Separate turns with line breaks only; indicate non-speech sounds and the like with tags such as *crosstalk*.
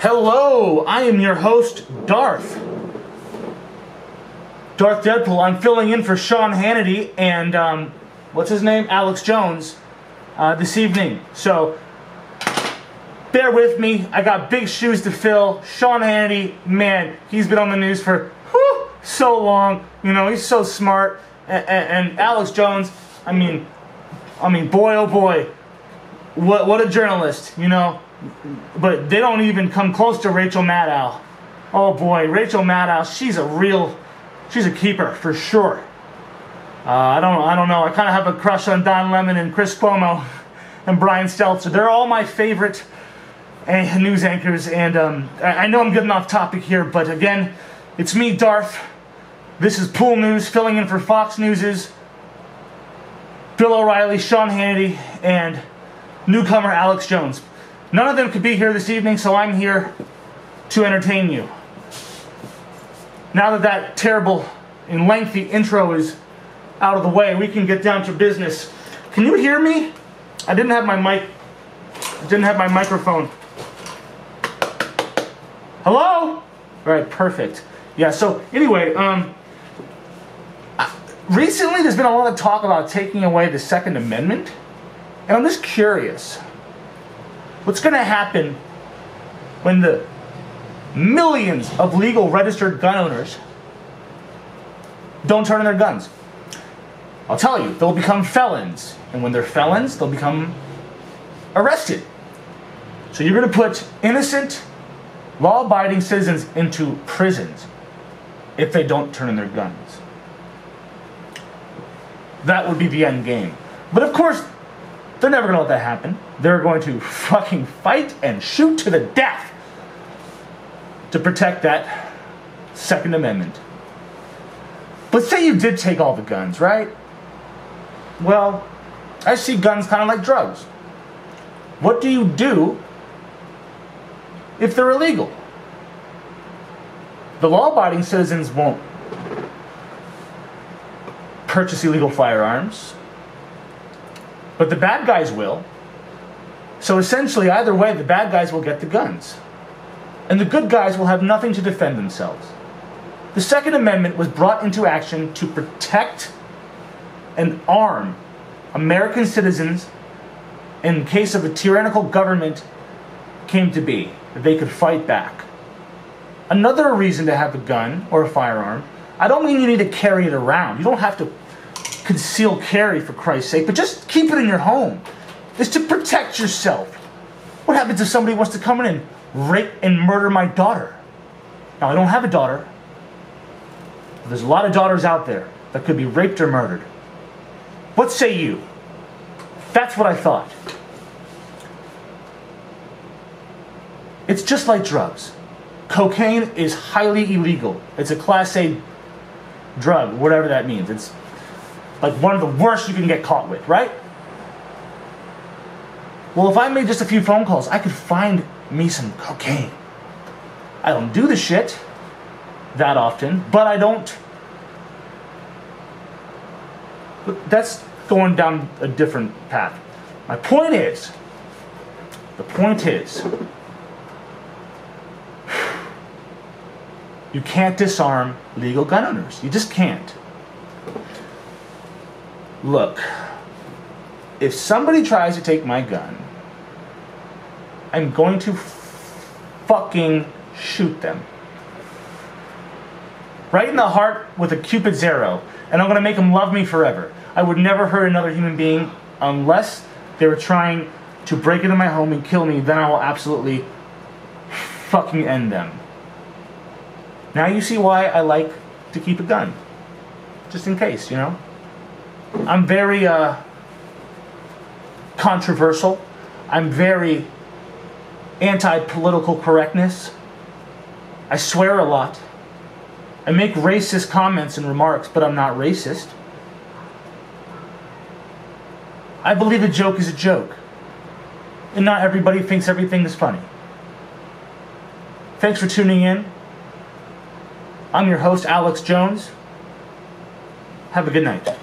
Hello, I am your host, Darth. Darth Deadpool. I'm filling in for Sean Hannity and, um, what's his name? Alex Jones uh, this evening. So, bear with me. I got big shoes to fill. Sean Hannity, man, he's been on the news for whew, so long. You know, he's so smart. And, and, and Alex Jones, I mean, I mean, boy, oh boy, what what a journalist, you know. But they don't even come close to Rachel Maddow. Oh boy, Rachel Maddow, she's a real, she's a keeper for sure. Uh, I don't, I don't know. I kind of have a crush on Don Lemon and Chris Cuomo *laughs* and Brian Stelter. They're all my favorite uh, news anchors, and um, I, I know I'm getting off topic here, but again, it's me, Darth. This is Pool News, filling in for Fox News's Bill O'Reilly, Sean Hannity, and newcomer Alex Jones. None of them could be here this evening, so I'm here to entertain you. Now that that terrible and lengthy intro is out of the way, we can get down to business. Can you hear me? I didn't have my mic. I didn't have my microphone. Hello? All right, perfect. Yeah. So anyway, um, recently there's been a lot of talk about taking away the Second Amendment, and I'm just curious. What's going to happen when the millions of legal registered gun owners don't turn in their guns? I'll tell you, they'll become felons. And when they're felons, they'll become arrested. So you're going to put innocent, law abiding citizens into prisons if they don't turn in their guns. That would be the end game. But of course, they're never going to let that happen. They're going to fucking fight and shoot to the death to protect that Second Amendment. But say you did take all the guns, right? Well, I see guns kind of like drugs. What do you do if they're illegal? The law abiding citizens won't purchase illegal firearms, but the bad guys will. So essentially, either way, the bad guys will get the guns. And the good guys will have nothing to defend themselves. The Second Amendment was brought into action to protect and arm American citizens in case of a tyrannical government came to be, that they could fight back. Another reason to have a gun or a firearm, I don't mean you need to carry it around. You don't have to conceal carry for Christ's sake, but just keep it in your home. Is to protect yourself. What happens if somebody wants to come in and rape and murder my daughter? Now, I don't have a daughter. But there's a lot of daughters out there that could be raped or murdered. What say you? That's what I thought. It's just like drugs. Cocaine is highly illegal. It's a class A drug, whatever that means. It's like one of the worst you can get caught with, right? Well, if I made just a few phone calls, I could find me some cocaine. I don't do the shit that often, but I don't. That's going down a different path. My point is, the point is, *sighs* you can't disarm legal gun owners. You just can't. Look, if somebody tries to take my gun, I'm going to fucking shoot them. Right in the heart with a Cupid's arrow, and I'm gonna make them love me forever. I would never hurt another human being unless they were trying to break into my home and kill me, then I will absolutely fucking end them. Now you see why I like to keep a gun. Just in case, you know? I'm very uh, controversial. I'm very anti political correctness. I swear a lot. I make racist comments and remarks, but I'm not racist. I believe a joke is a joke. And not everybody thinks everything is funny. Thanks for tuning in. I'm your host, Alex Jones. Have a good night.